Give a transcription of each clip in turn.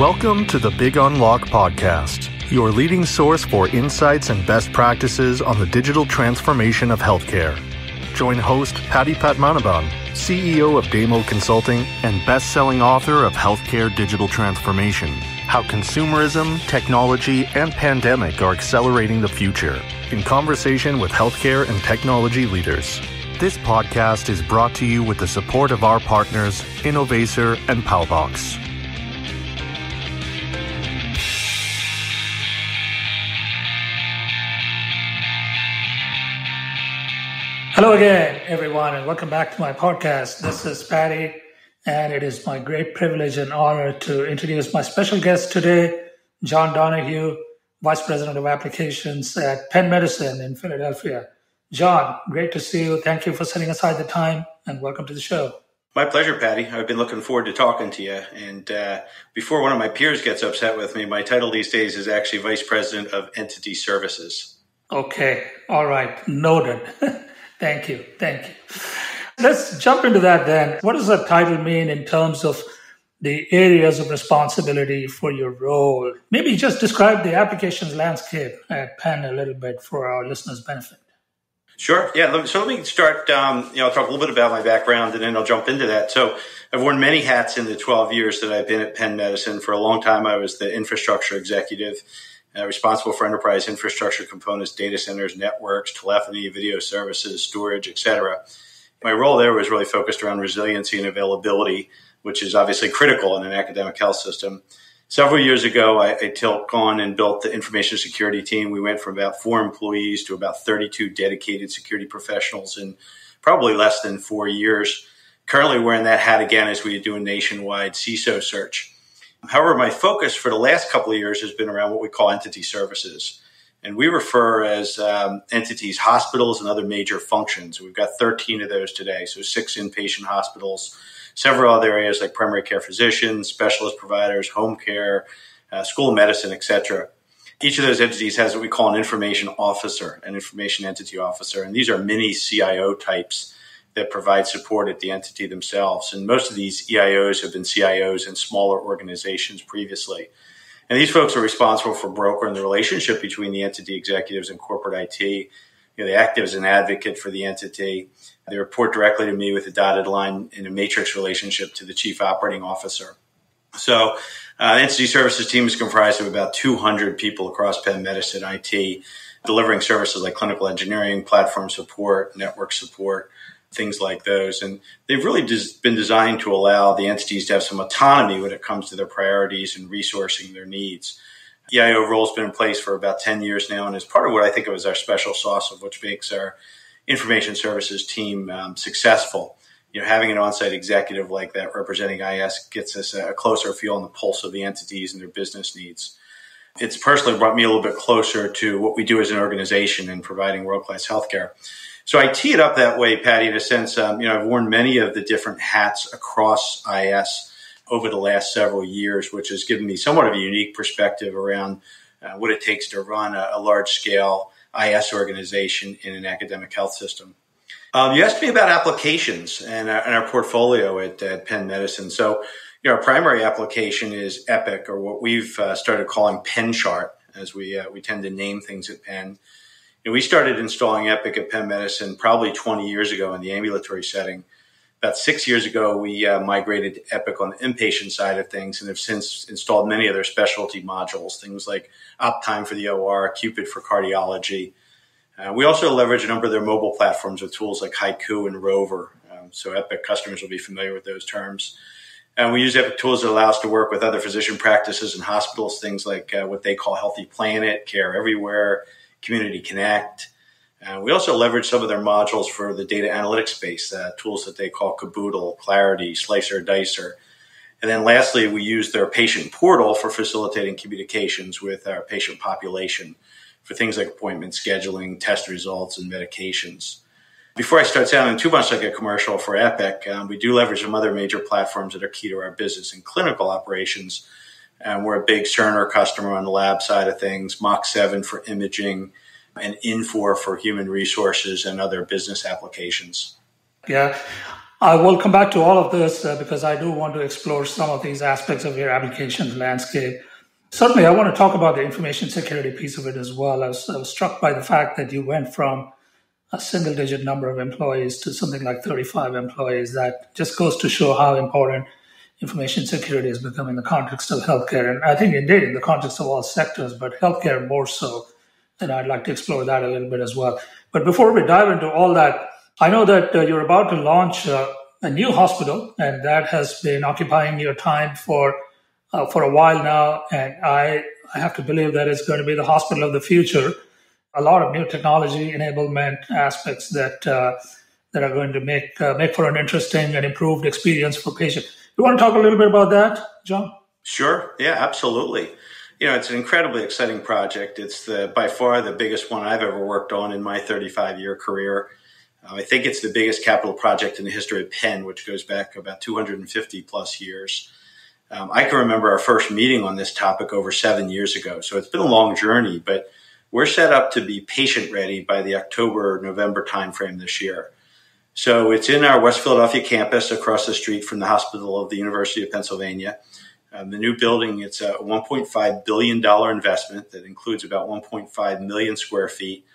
Welcome to the Big Unlock Podcast, your leading source for insights and best practices on the digital transformation of healthcare. Join host Paddy Padmanabhan, CEO of Damo Consulting and best-selling author of Healthcare Digital Transformation, how consumerism, technology, and pandemic are accelerating the future, in conversation with healthcare and technology leaders. This podcast is brought to you with the support of our partners, Innovaccer and Palbox. Hello again, everyone, and welcome back to my podcast. This is Paddy, and it is my great privilege and honor to introduce my special guest today, John Donohue, Vice President of Applications at Penn Medicine in Philadelphia. John, great to see you. Thank you for setting aside the time, and welcome to the show. My pleasure, Paddy. I've been looking forward to talking to you. And uh, before one of my peers gets upset with me, my title these days is actually Vice President of Entity Services. Okay, all right, noted. Thank you. Thank you. Let's jump into that then. What does that title mean in terms of the areas of responsibility for your role? Maybe just describe the applications landscape at Penn a little bit for our listeners' benefit. Sure. Yeah. So let me start. Um, you know, I'll talk a little bit about my background, and then I'll jump into that. So I've worn many hats in the 12 years that I've been at Penn Medicine. For a long time, I was the infrastructure executive uh, responsible for enterprise infrastructure components, data centers, networks, telephony, video services, storage, etc. My role there was really focused around resiliency and availability, which is obviously critical in an academic health system. Several years ago, I, I took on and built the information security team. We went from about four employees to about 32 dedicated security professionals in probably less than four years. Currently, wearing that hat again as we do a nationwide CISO search. However, my focus for the last couple of years has been around what we call entity services. And we refer as um, entities, hospitals, and other major functions. We've got 13 of those today. So six inpatient hospitals, several other areas like primary care physicians, specialist providers, home care, uh, school medicine, etc. Each of those entities has what we call an information officer, an information entity officer. And these are mini CIO types that provide support at the entity themselves. And most of these EIOs have been CIOs in smaller organizations previously. And these folks are responsible for brokering the relationship between the entity executives and corporate IT. You know, they act as an advocate for the entity. They report directly to me with a dotted line in a matrix relationship to the chief operating officer. So, uh, the entity services team is comprised of about 200 people across Penn Medicine IT, delivering services like clinical engineering, platform support, network support, things like those. And they've really been designed to allow the entities to have some autonomy when it comes to their priorities and resourcing their needs. EIO role has been in place for about 10 years now and is part of what I think of as our special sauce of which makes our information services team um, successful. You know, having an on-site executive like that representing IS gets us a closer feel on the pulse of the entities and their business needs. It's personally brought me a little bit closer to what we do as an organization in providing world-class healthcare. So I tee it up that way, Paddy, in a sense. Um, you know, I've worn many of the different hats across IS over the last several years, which has given me somewhat of a unique perspective around uh, what it takes to run a, a large scale IS organization in an academic health system. Um, you asked me about applications and our, and our portfolio at, at, Penn Medicine. So, you know, our primary application is Epic, or what we've uh, started calling PennChart, as we uh, we tend to name things at Penn. And we started installing Epic at Penn Medicine probably 20 years ago in the ambulatory setting. About six years ago, we uh, migrated to Epic on the inpatient side of things and have since installed many other specialty modules, things like Optime for the OR, Cupid for cardiology. Uh, we also leverage a number of their mobile platforms with tools like Haiku and Rover. Um, so Epic customers will be familiar with those terms. And we use Epic tools that allow us to work with other physician practices and hospitals, things like uh, what they call Healthy Planet, Care Everywhere, Community Connect. Uh, we also leverage some of their modules for the data analytics space, uh, tools that they call Caboodle, Clarity, Slicer, Dicer. And then lastly, we use their patient portal for facilitating communications with our patient population for things like appointment scheduling, test results, and medications. Before I start sounding too much like a commercial for Epic, um, we do leverage some other major platforms that are key to our business and clinical operations and we're a big Cerner customer on the lab side of things, Mach7 for imaging, and Infor for human resources and other business applications. Yeah. I will come back to all of this uh, because I do want to explore some of these aspects of your applications landscape. Certainly, I want to talk about the information security piece of it as well. I was, I was struck by the fact that you went from a single digit number of employees to something like 35 employees. That just goes to show how important information security has become in the context of healthcare. And I think indeed in the context of all sectors, but healthcare more so. And I'd like to explore that a little bit as well. But before we dive into all that, I know that uh, you're about to launch uh, a new hospital, and that has been occupying your time for uh, for a while now. And I I have to believe that it's going to be the hospital of the future. A lot of new technology enablement aspects that uh, that are going to make uh, make for an interesting and improved experience for patients. You want to talk a little bit about that, John? Sure. Yeah, absolutely. You know, it's an incredibly exciting project. It's the by far the biggest one I've ever worked on in my 35 year career. Uh, I think it's the biggest capital project in the history of Penn, which goes back about 250 plus years. Um, I can remember our first meeting on this topic over seven years ago. So it's been a long journey, but we're set up to be patient ready by the October, November timeframe this year. So it's in our West Philadelphia campus across the street from the hospital of the University of Pennsylvania. Um, the new building, it's a $1.5 billion investment that includes about 1.5 million square feet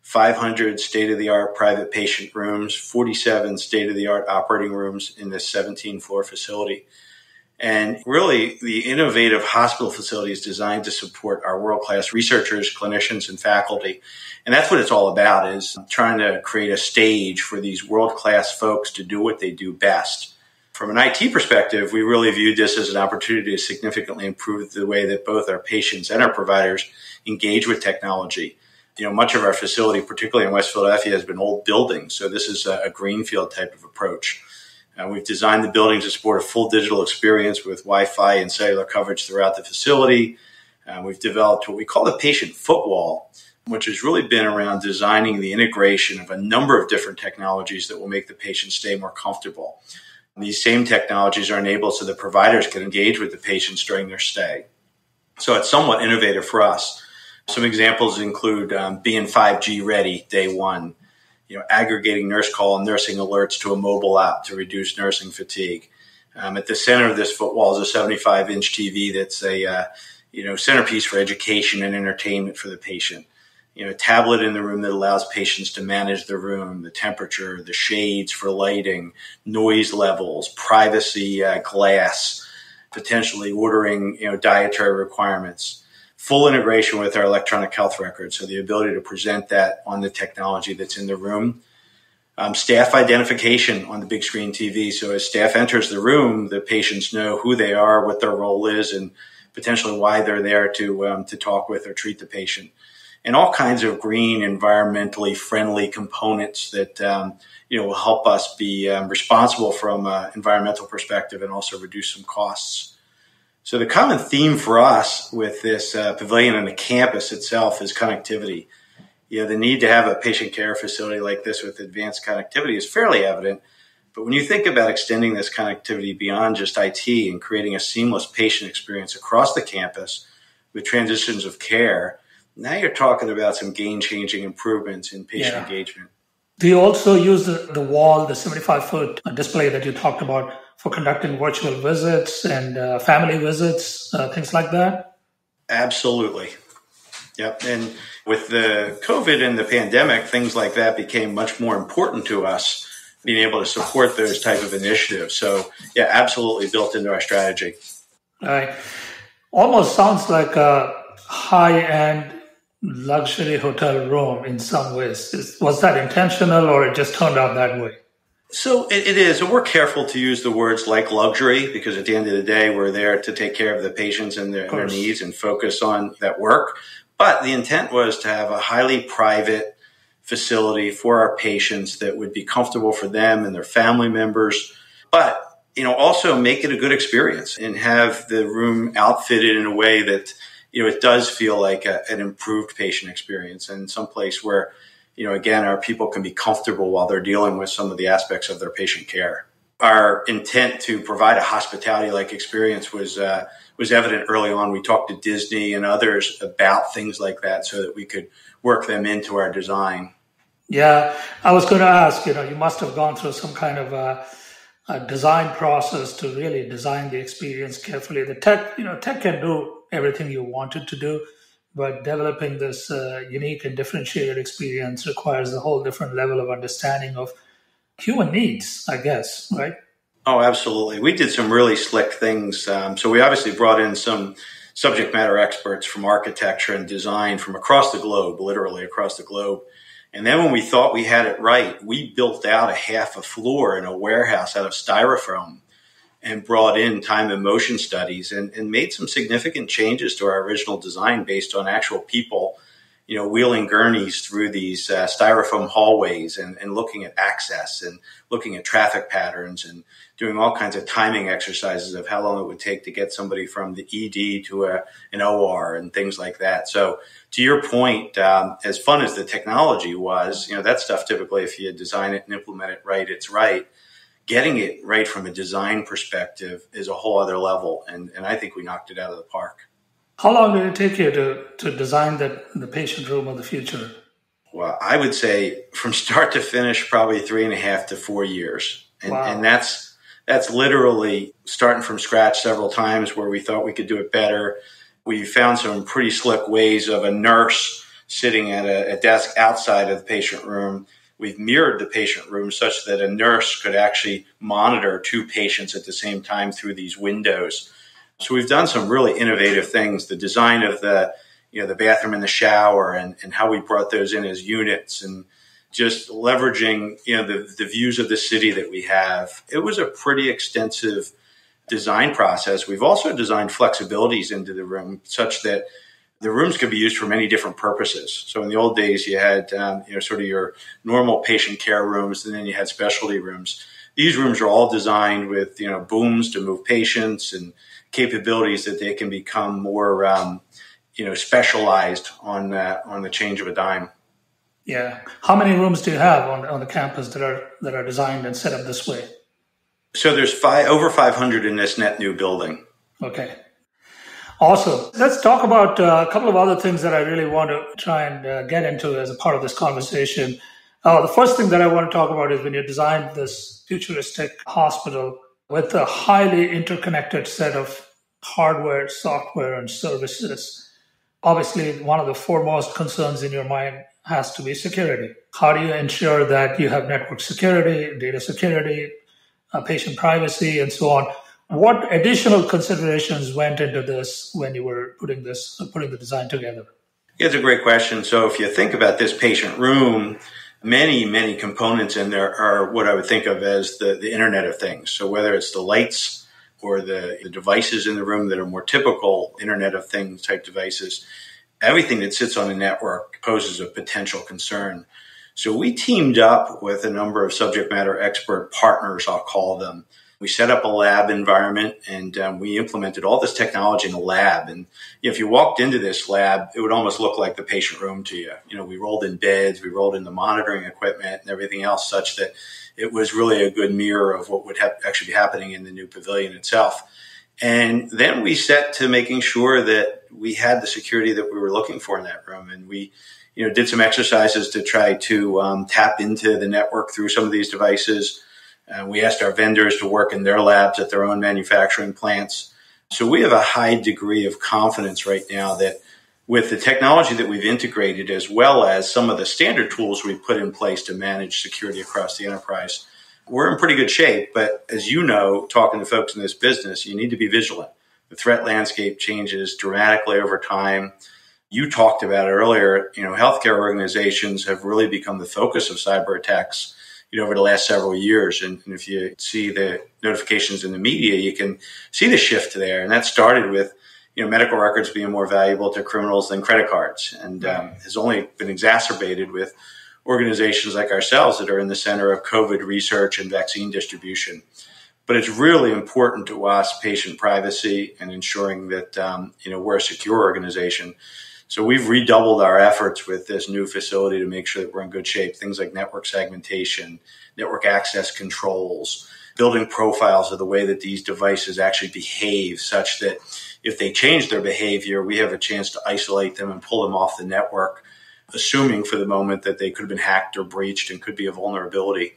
500 state of the art private patient rooms, 47 state of the art operating rooms in this 17 floor facility. And really, the innovative hospital facility is designed to support our world class researchers, clinicians, and faculty. And that's what it's all about is trying to create a stage for these world class folks to do what they do best. From an IT perspective, we really viewed this as an opportunity to significantly improve the way that both our patients and our providers engage with technology you know, much of our facility, particularly in West Philadelphia, has been old buildings. So this is a greenfield type of approach. Uh, we've designed the building to support a full digital experience with Wi-Fi and cellular coverage throughout the facility. Uh, we've developed what we call the patient footwall, which has really been around designing the integration of a number of different technologies that will make the patient stay more comfortable. And these same technologies are enabled so that providers can engage with the patients during their stay. So it's somewhat innovative for us. Some examples include um, being 5G ready day one, you know, aggregating nurse call and nursing alerts to a mobile app to reduce nursing fatigue. Um, at the center of this footwall is a 75 inch TV that's a uh, you know centerpiece for education and entertainment for the patient. You know, a tablet in the room that allows patients to manage the room, the temperature, the shades for lighting, noise levels, privacy uh, glass, potentially ordering you know dietary requirements full integration with our electronic health record. So the ability to present that on the technology that's in the room. Um, staff identification on the big screen TV. So as staff enters the room, the patients know who they are, what their role is, and potentially why they're there to um, to talk with or treat the patient. And all kinds of green, environmentally friendly components that um, you know will help us be um, responsible from an environmental perspective and also reduce some costs. So the common theme for us with this uh, pavilion and the campus itself is connectivity. You know, the need to have a patient care facility like this with advanced connectivity is fairly evident. But when you think about extending this connectivity beyond just IT and creating a seamless patient experience across the campus with transitions of care, now you're talking about some game changing improvements in patient yeah. engagement. Do you also use the, the wall, the 75 foot display that you talked about for conducting virtual visits and uh, family visits, uh, things like that? Absolutely. Yep. And with the COVID and the pandemic, things like that became much more important to us, being able to support those type of initiatives. So, yeah, absolutely built into our strategy. Right. Almost sounds like a high end luxury hotel room in some ways. Was that intentional or it just turned out that way? So it, it is, and we're careful to use the words like luxury because at the end of the day, we're there to take care of the patients and their, their needs and focus on that work. But the intent was to have a highly private facility for our patients that would be comfortable for them and their family members, but you know also make it a good experience and have the room outfitted in a way that you know it does feel like a, an improved patient experience and someplace where you know, again, our people can be comfortable while they're dealing with some of the aspects of their patient care. Our intent to provide a hospitality-like experience was uh, was evident early on. We talked to Disney and others about things like that, so that we could work them into our design. Yeah, I was going to ask. You know, you must have gone through some kind of uh, a design process to really design the experience carefully. The tech, you know, tech can do everything you want it to do, but developing this uh, unique and differentiated experience requires a whole different level of understanding of human needs, I guess, right? Oh, absolutely. We did some really slick things. Um, so we obviously brought in some subject matter experts from architecture and design from across the globe, literally across the globe. And then when we thought we had it right, we built out a half a floor in a warehouse out of styrofoam and brought in time and motion studies and, and made some significant changes to our original design based on actual people you know, wheeling gurneys through these uh, styrofoam hallways and, and looking at access and looking at traffic patterns and doing all kinds of timing exercises of how long it would take to get somebody from the ED to a, an OR and things like that. So to your point, um, as fun as the technology was, you know, that stuff typically, if you design it and implement it right, it's right. Getting it right from a design perspective is a whole other level. And, and I think we knocked it out of the park. How long did it take you to, to design the, the patient room of the future? Well, I would say from start to finish, probably three and a half to four years. And, wow. and that's, that's literally starting from scratch several times where we thought we could do it better. We found some pretty slick ways of a nurse sitting at a, a desk outside of the patient room. We've mirrored the patient room such that a nurse could actually monitor two patients at the same time through these windows. So we've done some really innovative things. The design of the you know the bathroom and the shower and, and how we brought those in as units and just leveraging you know the, the views of the city that we have. It was a pretty extensive design process. We've also designed flexibilities into the room such that the rooms could be used for many different purposes. So in the old days, you had um, you know sort of your normal patient care rooms, and then you had specialty rooms. These rooms are all designed with you know booms to move patients and capabilities that they can become more, um, you know, specialized on that on the change of a dime. Yeah. How many rooms do you have on, on the campus that are that are designed and set up this way? So there's five over 500 in this net new building. Okay. Awesome. Let's talk about uh, a couple of other things that I really want to try and uh, get into as a part of this conversation. Uh, the first thing that I want to talk about is when you designed this futuristic hospital, with a highly interconnected set of hardware, software, and services. Obviously, one of the foremost concerns in your mind has to be security. How do you ensure that you have network security, data security, uh, patient privacy, and so on? What additional considerations went into this when you were putting this, putting the design together? It's a great question. So, if you think about this patient room, many, many components in there are what I would think of as the, the Internet of Things. So whether it's the lights or the, the devices in the room that are more typical Internet of Things type devices, everything that sits on the network poses a potential concern. So we teamed up with a number of subject matter expert partners, I'll call them, we set up a lab environment and um, we implemented all this technology in a lab. And you know, if you walked into this lab, it would almost look like the patient room to you. You know, we rolled in beds, we rolled in the monitoring equipment and everything else such that it was really a good mirror of what would ha- actually be happening in the new pavilion itself. And then we set to making sure that we had the security that we were looking for in that room. And we, you know, did some exercises to try to um, tap into the network through some of these devices uh, we asked our vendors to work in their labs at their own manufacturing plants. So we have a high degree of confidence right now that with the technology that we've integrated, as well as some of the standard tools we've put in place to manage security across the enterprise, we're in pretty good shape. But as you know, talking to folks in this business, you need to be vigilant. The threat landscape changes dramatically over time. You talked about it earlier. You know, healthcare organizations have really become the focus of cyber attacks you know, over the last several years. And, and, if you see the notifications in the media, you can see the shift there. And that started with, you know, medical records being more valuable to criminals than credit cards and um, has only been exacerbated with organizations like ourselves that are in the center of COVID research and vaccine distribution. But it's really important to us, patient privacy and ensuring that, um, you know, we're a secure organization. So we've redoubled our efforts with this new facility to make sure that we're in good shape. Things like network segmentation, network access controls, building profiles of the way that these devices actually behave such that if they change their behavior, we have a chance to isolate them and pull them off the network, assuming for the moment that they could have been hacked or breached and could be a vulnerability.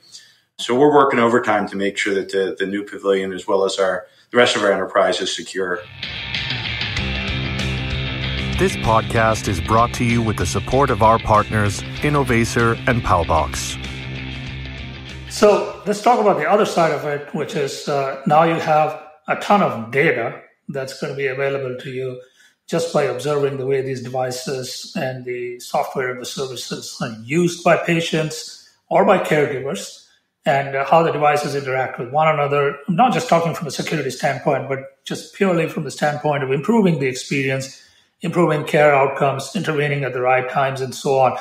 So we're working overtime to make sure that the, the new pavilion, as well as our the rest of our enterprise, is secure. This podcast is brought to you with the support of our partners, Innovaccer and Powbox. So let's talk about the other side of it, which is uh, now you have a ton of data that's going to be available to you just by observing the way these devices and the software and the services are used by patients or by caregivers and uh, how the devices interact with one another. I'm not just talking from a security standpoint, but just purely from the standpoint of improving the experience, improving care outcomes, intervening at the right times, and so on.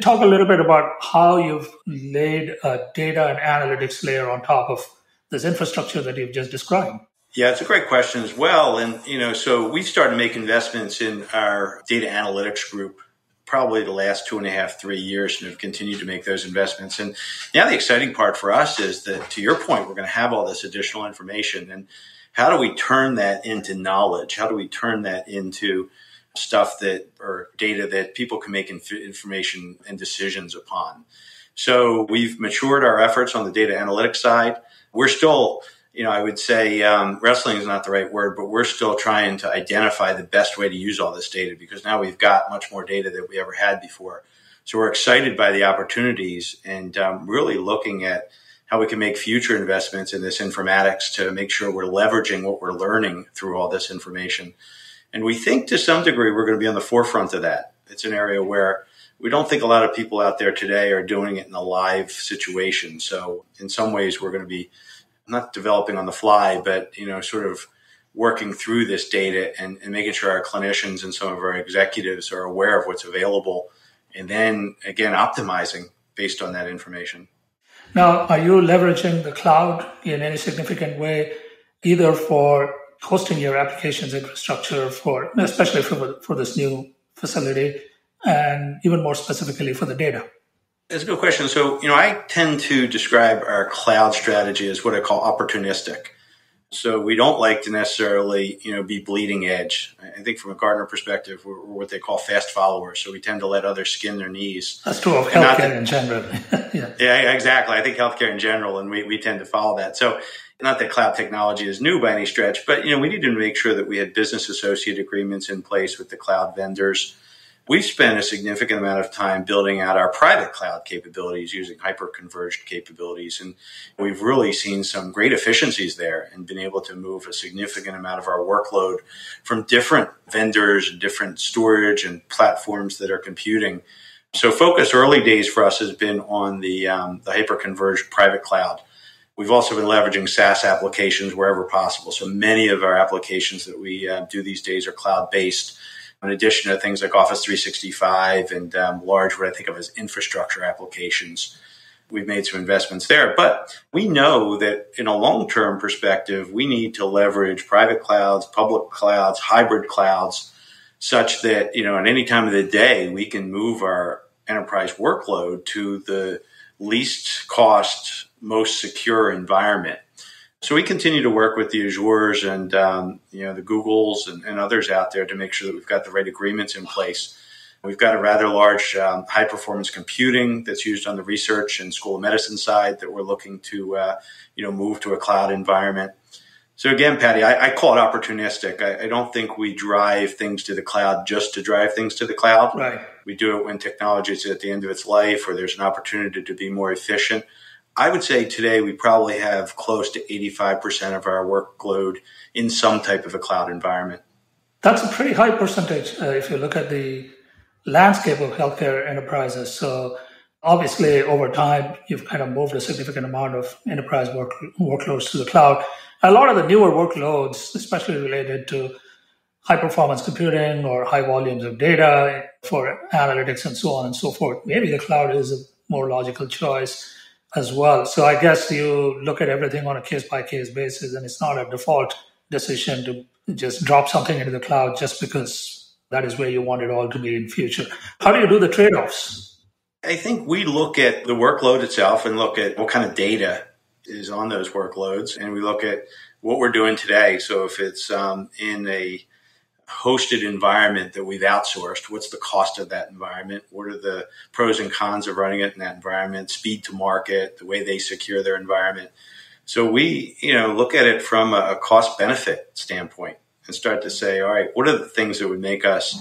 Talk a little bit about how you've laid a data and analytics layer on top of this infrastructure that you've just described. Yeah, it's a great question as well. And, you know, so we started to make investments in our data analytics group probably the last two and a half, three years and have continued to make those investments. And now the exciting part for us is that to your point, we're going to have all this additional information and how do we turn that into knowledge? How do we turn that into stuff that or data that people can make inf- information and decisions upon? So we've matured our efforts on the data analytics side. We're still you know, I would say um, wrestling is not the right word, but we're still trying to identify the best way to use all this data because now we've got much more data than we ever had before. So we're excited by the opportunities and um, really looking at how we can make future investments in this informatics to make sure we're leveraging what we're learning through all this information. And we think to some degree we're going to be on the forefront of that. It's an area where we don't think a lot of people out there today are doing it in a live situation. So in some ways we're going to be not developing on the fly, but you know, sort of working through this data and, and, making sure our clinicians and some of our executives are aware of what's available, and then again optimizing based on that information. Now, are you leveraging the cloud in any significant way, either for hosting your applications infrastructure for, especially for for this new facility, and even more specifically for the data? That's a good question. So, you know, I tend to describe our cloud strategy as what I call opportunistic. So we don't like to necessarily, you know, be bleeding edge. I think from a Gartner perspective, we're, we're what they call fast followers. So we tend to let others skin their knees. That's true of healthcare that, in general. yeah. yeah, exactly. I think healthcare in general, and we, we tend to follow that. So not that cloud technology is new by any stretch, but, you know, we need to make sure that we had business associate agreements in place with the cloud vendors We've spent a significant amount of time building out our private cloud capabilities using hyper-converged capabilities. And we've really seen some great efficiencies there and been able to move a significant amount of our workload from different vendors and different storage and platforms that are computing. So focus early days for us has been on the, um, the hyper-converged private cloud. We've also been leveraging SaaS applications wherever possible. So many of our applications that we uh, do these days are cloud based in addition to things like Office 365 and um, large, what I think of as infrastructure applications. We've made some investments there, but we know that in a long term perspective, we need to leverage private clouds, public clouds, hybrid clouds, such that, you know, at any time of the day, we can move our enterprise workload to the least cost, most secure environment. So we continue to work with the Azures and um, you know the Googles and, and, others out there to make sure that we've got the right agreements in place. We've got a rather large um, high performance computing that's used on the research and school of medicine side that we're looking to uh, you know move to a cloud environment. So again, Paddy, I, I call it opportunistic. I, I, don't think we drive things to the cloud just to drive things to the cloud. Right. We do it when technology is at the end of its life or there's an opportunity to be more efficient. I would say today we probably have close to 85% of our workload in some type of a cloud environment. That's a pretty high percentage uh, if you look at the landscape of healthcare enterprises. So, obviously, over time, you've kind of moved a significant amount of enterprise work, workloads to the cloud. A lot of the newer workloads, especially related to high performance computing or high volumes of data for analytics and so on and so forth, maybe the cloud is a more logical choice as well. So I guess you look at everything on a case by case basis, and it's not a default decision to just drop something into the cloud just because that is where you want it all to be in future. How do you do the trade offs? I think we look at the workload itself and look at what kind of data is on those workloads, and we look at what we're doing today. So if it's um, in a hosted environment that we've outsourced. What's the cost of that environment? What are the pros and cons of running it in that environment? Speed to market, the way they secure their environment. So we, you know, look at it from a cost benefit standpoint and start to say, all right, what are the things that would make us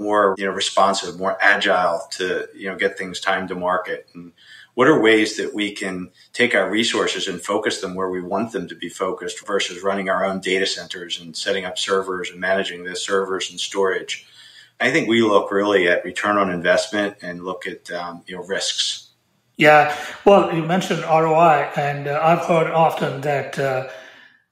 more, you know, responsive, more agile to, you know, get things time to market? And what are ways that we can take our resources and focus them where we want them to be focused versus running our own data centers and setting up servers and managing the servers and storage? I think we look really at return on investment and look at um, you know risks. Yeah, well, you mentioned ROI, and uh, I've heard often that uh,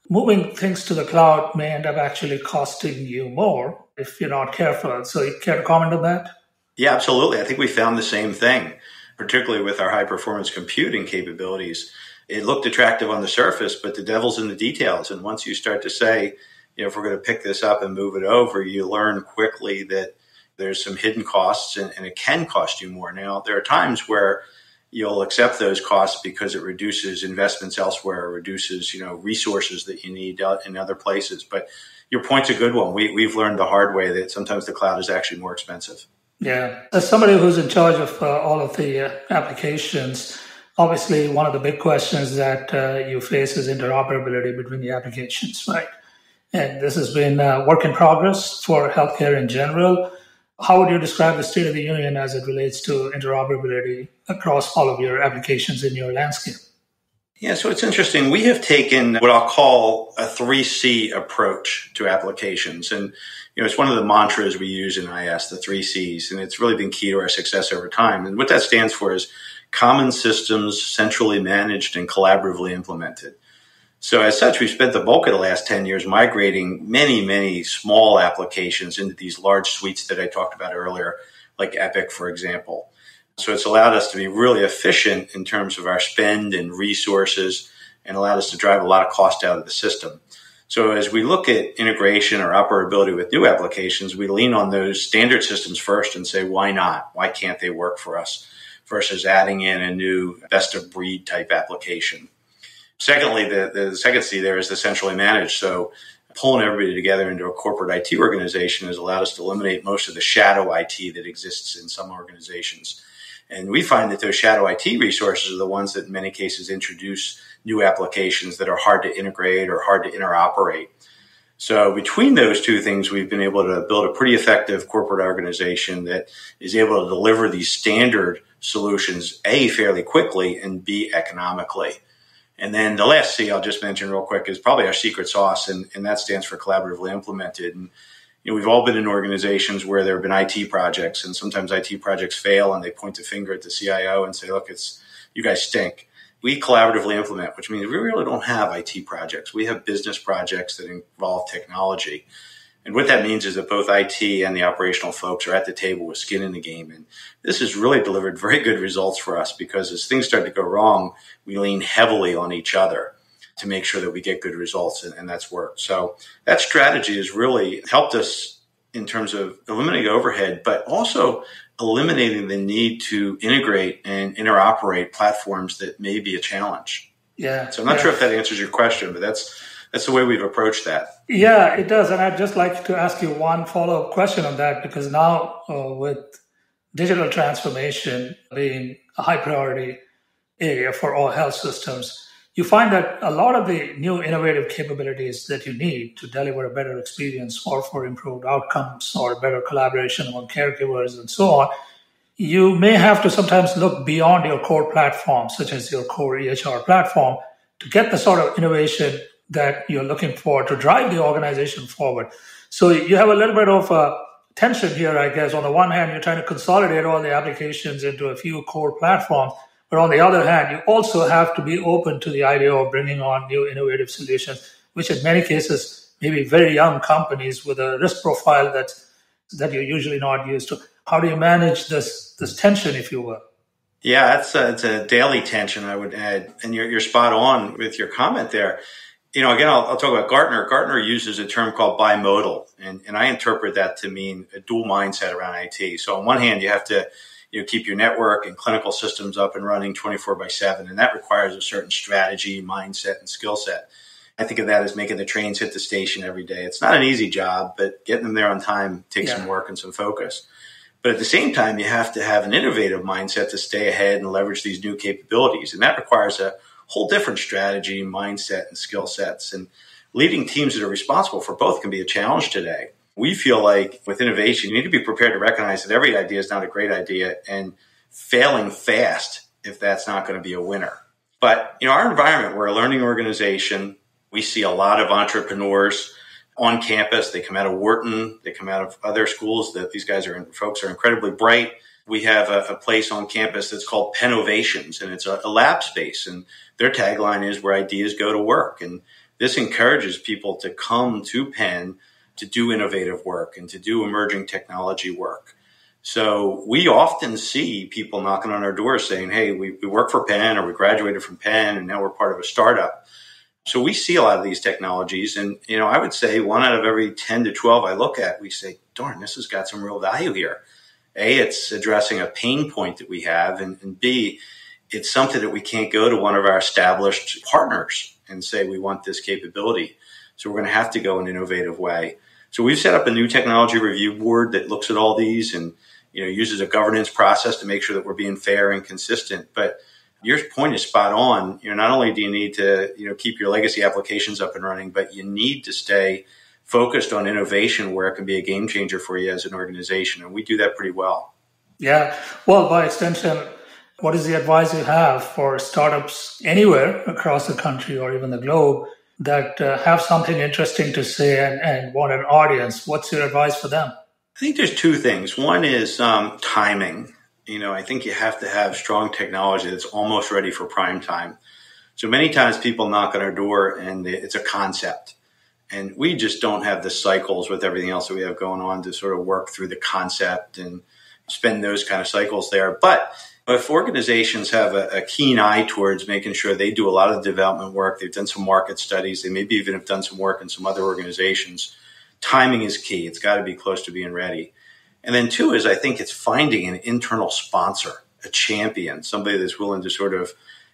moving things to the cloud may end up actually costing you more if you're not careful. So, you care to comment on that? Yeah, absolutely. I think we found the same thing particularly with our high performance computing capabilities, it looked attractive on the surface, but the devil's in the details. And once you start to say, you know, if we're going to pick this up and move it over, you learn quickly that there's some hidden costs and, and it can cost you more. Now, there are times where you'll accept those costs because it reduces investments elsewhere, reduces, you know, resources that you need in other places. But your point's a good one. We, we've learned the hard way that sometimes the cloud is actually more expensive. Yeah. As somebody who's in charge of uh, all of the uh, applications, obviously one of the big questions that uh, you face is interoperability between the applications, right? And this has been a work in progress for healthcare in general. How would you describe the state of the union as it relates to interoperability across all of your applications in your landscape? Yeah, so it's interesting. We have taken what I'll call a 3C approach to applications. And you know, it's one of the mantras we use in IS, the three C's, and it's really been key to our success over time. And what that stands for is common systems, centrally managed and collaboratively implemented. So as such, we've spent the bulk of the last 10 years migrating many, many small applications into these large suites that I talked about earlier, like Epic, for example. So it's allowed us to be really efficient in terms of our spend and resources and allowed us to drive a lot of cost out of the system. So as we look at integration or operability with new applications, we lean on those standard systems first and say, why not? Why can't they work for us? Versus adding in a new best of breed type application. Secondly, the, the second C there is the centrally managed. So pulling everybody together into a corporate IT organization has allowed us to eliminate most of the shadow IT that exists in some organizations. And we find that those shadow IT resources are the ones that in many cases introduce new applications that are hard to integrate or hard to interoperate. So between those two things, we've been able to build a pretty effective corporate organization that is able to deliver these standard solutions, A, fairly quickly and B, economically. And then the last C I'll just mention real quick is probably our secret sauce, and, and that stands for collaboratively implemented. And you know, we've all been in organizations where there have been IT projects, and sometimes IT projects fail, and they point the finger at the CIO and say, "Look, it's you guys stink." we collaboratively implement, which means we really don't have IT projects. We have business projects that involve technology. And what that means is that both IT and the operational folks are at the table with skin in the game. And this has really delivered very good results for us because as things start to go wrong, we lean heavily on each other to make sure that we get good results. And, and that's worked. So that strategy has really helped us in terms of eliminating overhead, but also eliminating the need to integrate and interoperate platforms that may be a challenge. Yeah. So I'm not yeah. sure if that answers your question, but that's that's the way we've approached that. Yeah, it does. And I'd just like to ask you one follow up question on that because now uh, with digital transformation being a high priority area for all health systems, you find that a lot of the new innovative capabilities that you need to deliver a better experience or for improved outcomes or better collaboration among caregivers and so on, you may have to sometimes look beyond your core platform, such as your core EHR platform, to get the sort of innovation that you're looking for to drive the organization forward. So you have a little bit of a tension here, I guess. On the one hand, you're trying to consolidate all the applications into a few core platforms. But on the other hand, you also have to be open to the idea of bringing on new innovative solutions, which in many cases may be very young companies with a risk profile that that you're usually not used to. How do you manage this this tension, if you will? Yeah, that's a, it's a daily tension, I would add, and you're you're spot on with your comment there. You know, again, I'll, I'll talk about Gartner. Gartner uses a term called bimodal, and, and I interpret that to mean a dual mindset around IT. So on one hand, you have to you know, keep your network and clinical systems up and running 24 by 7. And that requires a certain strategy, mindset, and skill set. I think of that as making the trains hit the station every day. It's not an easy job, but getting them there on time takes yeah. some work and some focus. But at the same time, you have to have an innovative mindset to stay ahead and leverage these new capabilities. And that requires a whole different strategy, mindset, and skill sets. And leading teams that are responsible for both can be a challenge today. We feel like with innovation, you need to be prepared to recognize that every idea is not a great idea and failing fast if that's not going to be a winner. But you know, our environment, we're a learning organization. We see a lot of entrepreneurs on campus. They come out of Wharton, they come out of other schools that these guys are folks are incredibly bright. We have a, a place on campus that's called Pennovations, and it's a, a lab space. And their tagline is where ideas go to work. And this encourages people to come to Penn to do innovative work and to do emerging technology work. So we often see people knocking on our doors saying, Hey, we, we work for Penn or we graduated from Penn and now we're part of a startup. So we see a lot of these technologies. And, you know, I would say one out of every 10 to 12 I look at, we say, darn, this has got some real value here. A, it's addressing a pain point that we have. And, and B, it's something that we can't go to one of our established partners and say, we want this capability. So we're going to have to go an innovative way. So we've set up a new technology review board that looks at all these and, you know, uses a governance process to make sure that we're being fair and consistent. But your point is spot on. You know, not only do you need to, you know, keep your legacy applications up and running, but you need to stay focused on innovation where it can be a game changer for you as an organization. And we do that pretty well. Yeah. Well, by extension, what is the advice you have for startups anywhere across the country or even the globe that uh, have something interesting to say and, and, want an audience? What's your advice for them? I think there's two things. One is um, timing you know, I think you have to have strong technology that's almost ready for prime time. So many times people knock on our door and it's a concept. And we just don't have the cycles with everything else that we have going on to sort of work through the concept and spend those kind of cycles there. But if organizations have a, a, keen eye towards making sure they do a lot of development work, they've done some market studies, they maybe even have done some work in some other organizations, timing is key. It's got to be close to being ready. And then two is I think it's finding an internal sponsor, a champion, somebody that's willing to sort of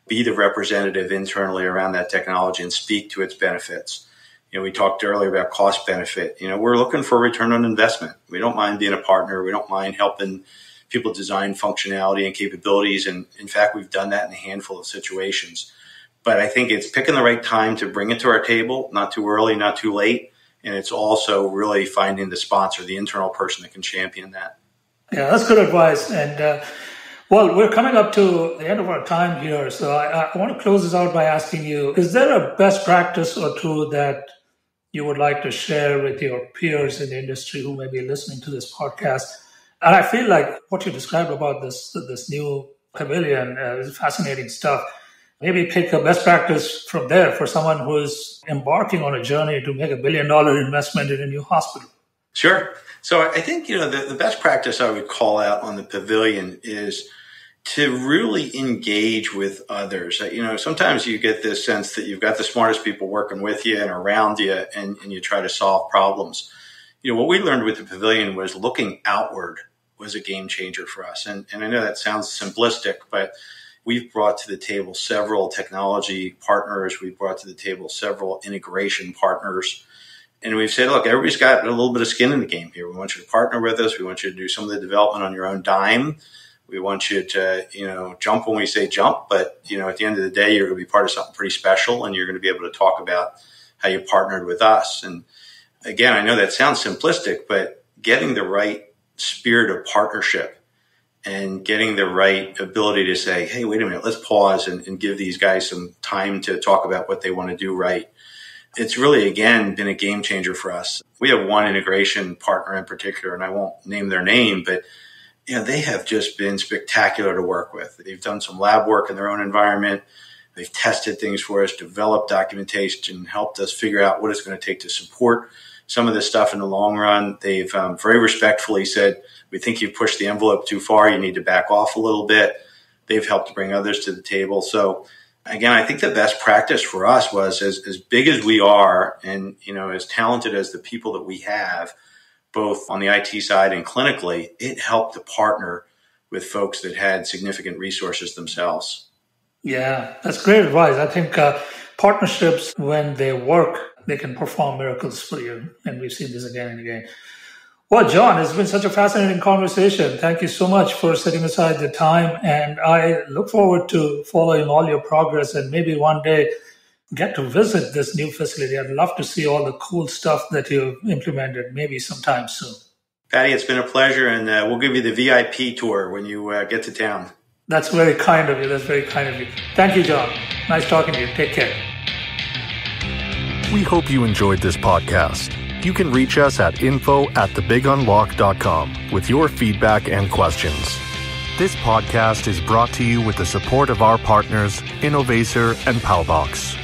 be the representative internally around that technology and speak to its benefits. You know, we talked earlier about cost benefit. You know, we're looking for return on investment. We don't mind being a partner. We don't mind helping people design functionality and capabilities. And in fact, we've done that in a handful of situations. But I think it's picking the right time to bring it to our table, not too early, not too late, and it's also really finding the sponsor, the internal person that can champion that. Yeah, that's good advice. And uh, well, we're coming up to the end of our time here, so I, I, want to close this out by asking you: Is there a best practice or two that you would like to share with your peers in the industry who may be listening to this podcast? And I feel like what you described about this this new pavilion uh, is fascinating stuff maybe pick a best practice from there for someone who is embarking on a journey to make a billion dollar investment in a new hospital? Sure. So I think, you know, the, the best practice I would call out on the pavilion is to really engage with others. You know, sometimes you get this sense that you've got the smartest people working with you and around you and, and you try to solve problems. You know, what we learned with the pavilion was looking outward was a game changer for us. And, and I know that sounds simplistic, but we've brought to the table several technology partners. We've brought to the table several integration partners. And we've said, look, everybody's got a little bit of skin in the game here. We want you to partner with us. We want you to do some of the development on your own dime. We want you to, you know, jump when we say jump, but you know, at the end of the day, you're going to be part of something pretty special, and you're going to be able to talk about how you partnered with us. And again, I know that sounds simplistic, but getting the right spirit of partnership and getting the right ability to say, hey, wait a minute, let's pause and, and, give these guys some time to talk about what they want to do right. It's really, again, been a game changer for us. We have one integration partner in particular, and I won't name their name, but you know, they have just been spectacular to work with. They've done some lab work in their own environment. They've tested things for us, developed documentation, helped us figure out what it's going to take to support some of this stuff in the long run. They've um, very respectfully said, we think you've pushed the envelope too far. You need to back off a little bit. They've helped to bring others to the table. So again, I think the best practice for us was as, as big as we are and, you know, as talented as the people that we have, both on the IT side and clinically, it helped to partner with folks that had significant resources themselves. Yeah, that's great advice. I think uh, partnerships, when they work, they can perform miracles for you. And we've seen this again and again. Well, John, it's been such a fascinating conversation. Thank you so much for setting aside the time. And I look forward to following all your progress and maybe one day get to visit this new facility. I'd love to see all the cool stuff that you've implemented, maybe sometime soon. Paddy, it's been a pleasure, and uh, we'll give you the VIP tour when you uh, get to town. That's very kind of you. That's very kind of you. Thank you, John. Nice talking to you. Take care. We hope you enjoyed this podcast. You can reach us at info at thebigunlock.com with your feedback and questions. This podcast is brought to you with the support of our partners, Innovaccer and Palbox.